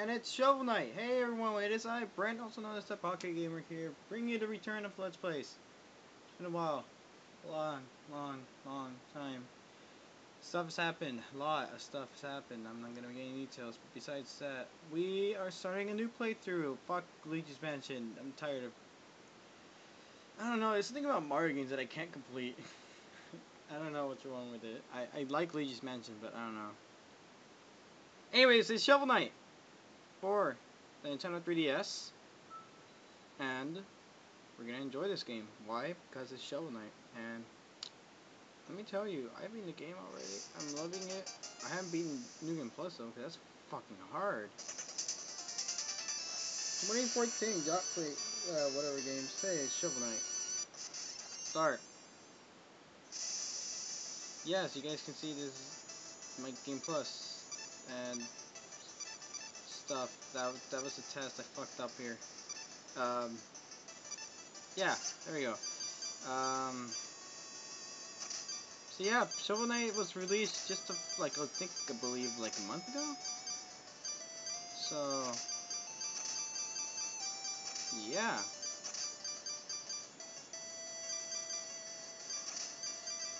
and it's Shovel Knight. Hey everyone, it is I, Brent, also known as the Pocket Gamer here, bringing you the return of Let's Plays. It's been a while. Long, long, long time. Stuff has happened. A lot of stuff has happened. I'm not gonna get any details, but besides that, we are starting a new playthrough. Fuck Luigi's Mansion. I'm tired of... I don't know, it's something about Mario games that I can't complete. I don't know what's wrong with it. I, I like Luigi's Mansion, but I don't know. Anyways, it's Shovel Knight for the Nintendo 3DS, and we're gonna enjoy this game. Why? Because it's Shovel Knight, and let me tell you, I've beaten the game already. I'm loving it. I haven't beaten New Game Plus though, because that's fucking hard. 2014 Jock Play, uh, whatever game. Say it's Shovel Knight. Start. Yes, you guys can see this is my Game Plus and That that was a test. I fucked up here. Um, yeah, there we go. Um, so yeah, Shovel Knight was released just a, like I think I believe like a month ago. So yeah.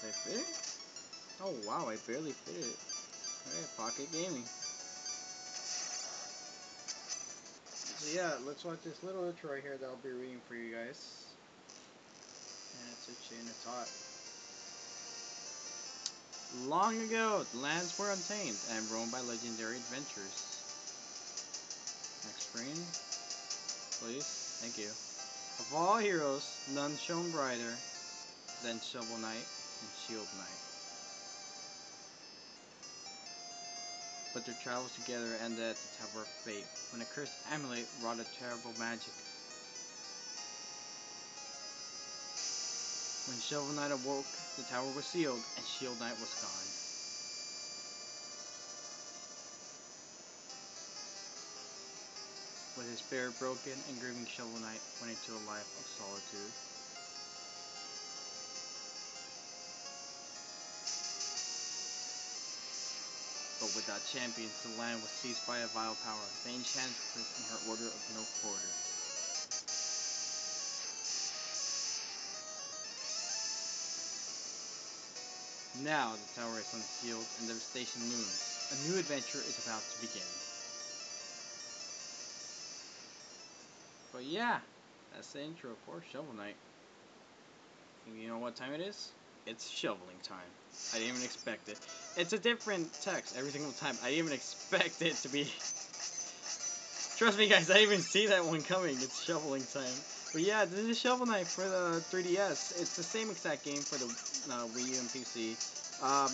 Did I fit it? Oh wow, I barely fit it. Alright, Pocket Gaming. So yeah, let's watch this little intro right here that I'll be reading for you guys. And it's a chain of thought. Long ago, the lands were untamed and roamed by legendary adventurers. Next screen, please. Thank you. Of all heroes, none shone brighter than Shovel Knight and Shield Knight. But their travels together ended at the Tower of Fate, when a cursed amulet wrought a terrible magic. When Shovel Knight awoke, the tower was sealed, and Shield Knight was gone. With his spirit broken and grieving Shovel Knight went into a life of solitude. But without champions, the land was seized by a vile power, the enchantress in her order of no quarter. Now the tower is unsealed and devastation looms. A new adventure is about to begin. But yeah, that's the intro for Shovel Knight. You know what time it is? It's shoveling time. I didn't even expect it. It's a different text every single time. I didn't even expect it to be... Trust me guys, I didn't even see that one coming. It's shoveling time. But yeah, this is Shovel Knight for the 3DS. It's the same exact game for the uh, Wii U and PC. Um,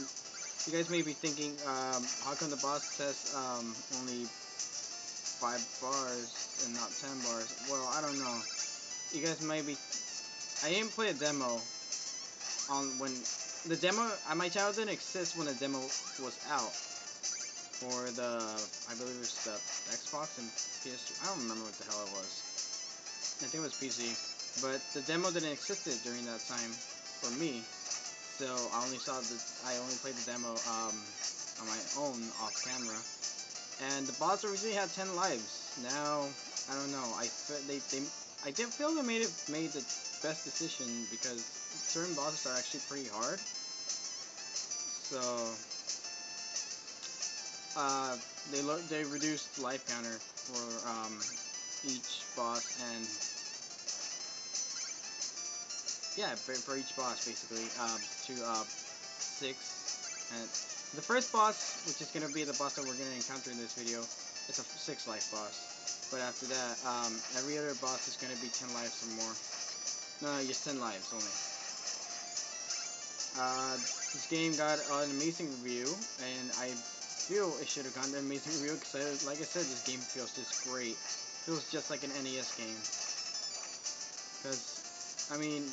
you guys may be thinking, um, how come the boss says um, only 5 bars and not 10 bars? Well, I don't know. You guys may be... I didn't play a demo on when the demo on uh, my channel didn't exist when the demo was out for the I believe it was the Xbox and PS2. I don't remember what the hell it was. I think it was PC, but the demo didn't exist during that time for me. So I only saw the I only played the demo um, on my own off camera, and the boss originally had 10 lives. Now I don't know. I they they I did feel they made it made the best decision because certain bosses are actually pretty hard. So uh, they they reduced life counter for um, each boss and yeah for, for each boss basically um, to uh, six and the first boss which is gonna be the boss that we're gonna encounter in this video is a six life boss but after that um, every other boss is gonna be 10 lives or more no, just 10 lives only. Uh, this game got an amazing review, and I feel it should have gotten an amazing review because, like I said, this game feels just great. feels just like an NES game. Because, I mean,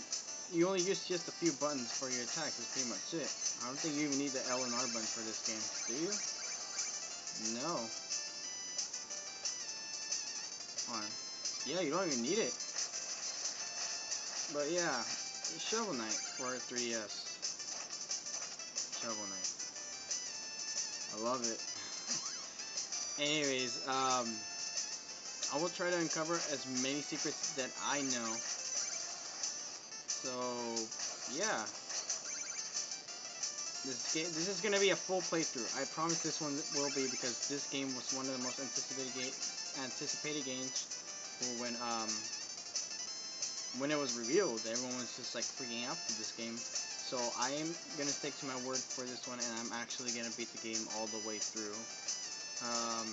you only use just a few buttons for your attacks. That's pretty much it. I don't think you even need the L and R button for this game. Do you? No. Hold on. Yeah, you don't even need it. But yeah, Shovel Knight for 3DS. Shovel Knight. I love it. Anyways, um, I will try to uncover as many secrets that I know. So, yeah. This game, this is gonna be a full playthrough. I promise this one will be because this game was one of the most anticipated ga anticipated games when um when it was revealed. Everyone was just like freaking out for this game. So I am gonna stick to my word for this one, and I'm actually gonna beat the game all the way through. Um,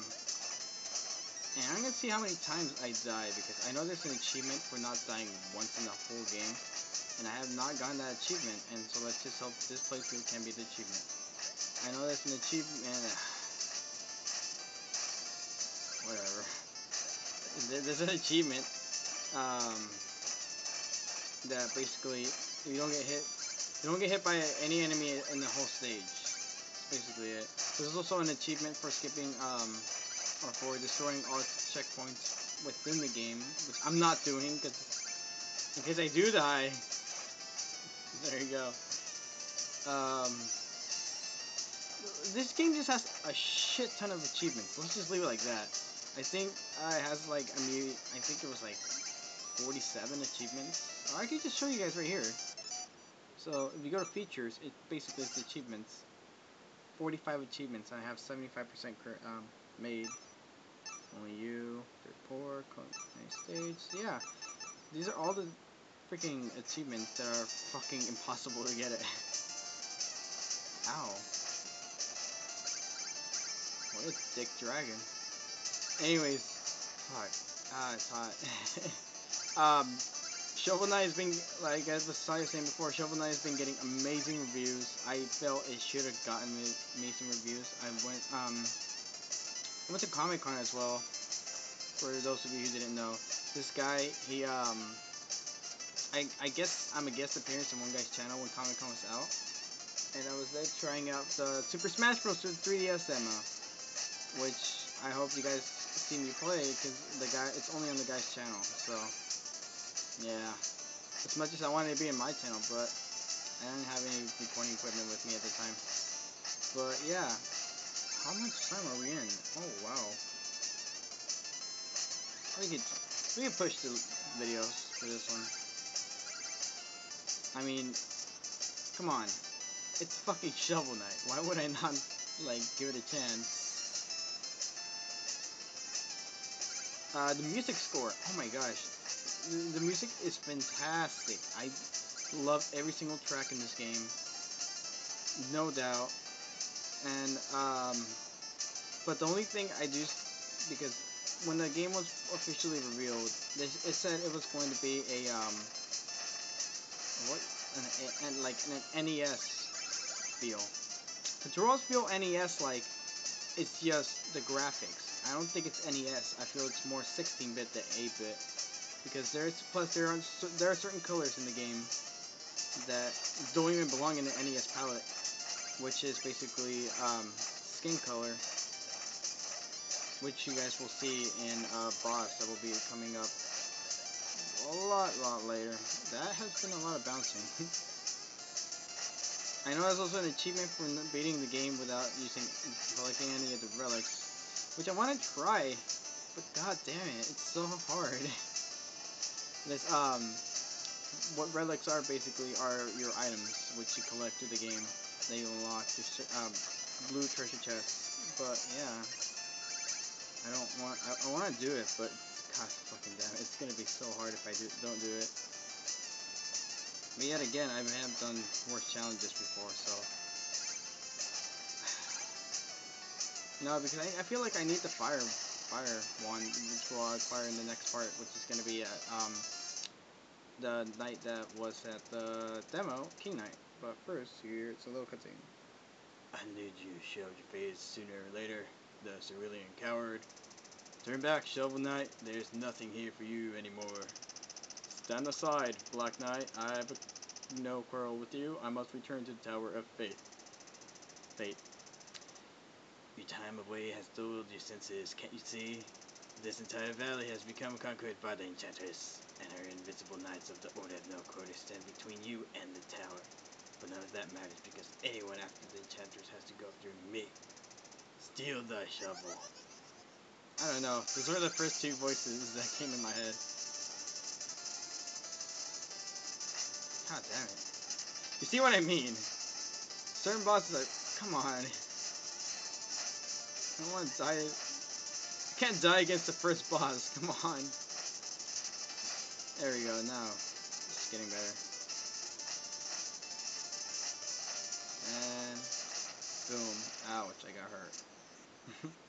and I'm gonna see how many times I die because I know there's an achievement for not dying once in the whole game. And I have not gotten that achievement, and so let's just hope this playthrough can be the achievement. I know there's an achievement. Whatever. There's an achievement um, that basically if you don't get hit, you don't get hit by any enemy in the whole stage. That's basically it. There's also an achievement for skipping um, or for destroying all checkpoints within the game, which I'm not doing because in case I do die. There you go. Um, this game just has a shit ton of achievements. Let's just leave it like that. I think uh, it has like I mean I think it was like 47 achievements. Or I could just show you guys right here. So if you go to features, it basically is the achievements. 45 achievements. I have 75% um, made. Only you, third poor, nice stage. Yeah, these are all the freaking achievements that are fucking impossible to get it. Ow. What a dick dragon. Anyways, fuck. Ah, it's hot. um, Shovel Knight has been, like as was saying before, Shovel Knight has been getting amazing reviews. I felt it should have gotten amazing reviews. I went, um, I went to Comic Con as well. For those of you who didn't know, this guy, he, um, I, I guess I'm a guest appearance on one guy's channel when Comic Con was out. And I was there trying out the Super Smash Bros. 3DS demo. Which I hope you guys see me play, because the guy, it's only on the guy's channel, so, yeah. As much as I wanted to be in my channel, but I didn't have any recording equipment with me at the time. But, yeah. How much time are we in? Oh, wow. We could, we could push the videos for this one. I mean, come on. It's fucking Shovel Knight. Why would I not, like, give it a chance? Uh, the music score, oh my gosh. The, music is fantastic. I love every single track in this game. No doubt. And, um, but the only thing I do, because when the game was officially revealed, it said it was going to be a, um, what? An, an, like an NES feel. Controls feel NES like it's just the graphics. I don't think it's NES. I feel it's more 16-bit than 8-bit because there's plus there are there are certain colors in the game that don't even belong in the NES palette, which is basically um, skin color, which you guys will see in a boss that will be coming up a lot, lot later. That has been a lot of bouncing. I know there's also an achievement for beating the game without using collecting any of the relics. Which I want to try, but god damn it, it's so hard. this, um, what relics are basically are your items, which you collect through the game. They unlock your um, blue treasure chests. But yeah, I don't want. I, I want to do it, but god fucking damn it, it's gonna be so hard if I do don't do it. But yet again, I have done worse challenges before, so No, because I, I feel like I need the fire fire one, which will acquire in the next part, which is going to be at um, the night that was at the demo, King Knight. But first, here it's a little cutscene. I knew you to shoved your face sooner or later, the cerulean coward. Turn back, Shovel Knight. There's nothing here for you anymore. Stand aside, Black Knight. I have no quarrel with you. I must return to the Tower of Faith. Fate. Your time away has dulled your senses, can't you see? This entire valley has become conquered by the Enchantress, and her invincible knights of the Order of No Quarter stand between you and the tower. But none of that matters because anyone after the Enchantress has to go through me. Steel thy shovel. I don't know. Those were the first two voices that came in my head. God damn it. You see what I mean? Certain bosses are. Come on. I don't want to die. I can't die against the first boss. Come on. There we go. Now it's getting better. And boom. Ouch! I got hurt.